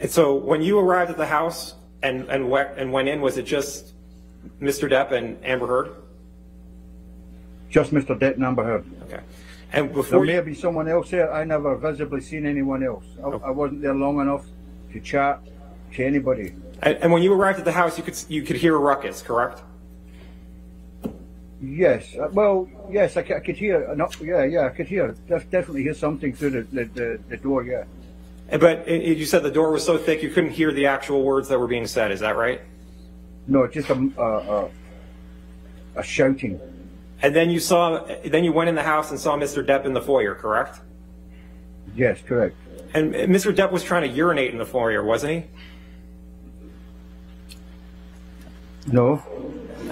And so when you arrived at the house and, and went, and went in, was it just Mr. Depp and Amber Heard? Just Mr. Depp and Amber Heard. Okay. And There before may you, have been someone else there. I never visibly seen anyone else. I, I wasn't there long enough to chat to anybody. and, and when you arrived at the house, you could, you could hear a ruckus, correct? Yes. Uh, well, yes, I, c- I could hear. No, yeah, yeah, I could hear. Def- definitely hear something through the, the, the, the door. Yeah. And- But it, it- you said the door was so thick you couldn't hear the actual words that were being said. Is that right? No, just a a, a, a shouting. And then you saw, then you went in the house and saw Mr. Depp in the foyer, correct? Yes, correct. And Mr. Depp was trying to urinate in the foyer, wasn't he? No,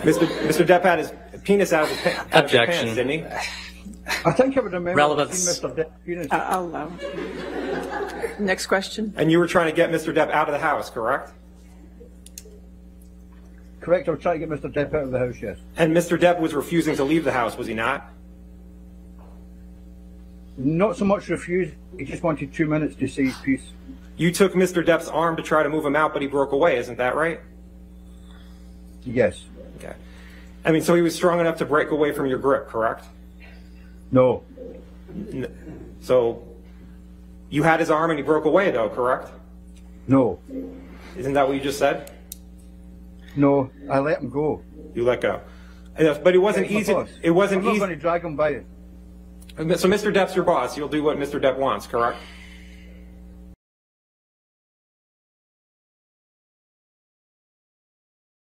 Mr. Mr. Depp had his penis out of his, pa- out of his Objection. pants, didn't he? I think I would remember Relevance. Mr. Depp. penis. Uh, I'll allow. Next question. And you were trying to get Mr. Depp out of the house, correct? Correct. I was trying to get Mr. Depp out of the house. Yes. And Mr. Depp was refusing to leave the house, was he not? Not so much refused. He just wanted two minutes to say his piece. You took Mr. Depp's arm to try to move him out, but he broke away, isn't that right? Yes. Okay. I mean, so he was strong enough to break away from your grip, correct? No. So you had his arm and he broke away, though, correct? No. Isn't that what you just said? No. I let him go. You let go. But it wasn't easy. boss. It wasn't I'm easy. going to drag him by it. So Mr. Depp's your boss. You'll do what Mr. Depp wants, correct?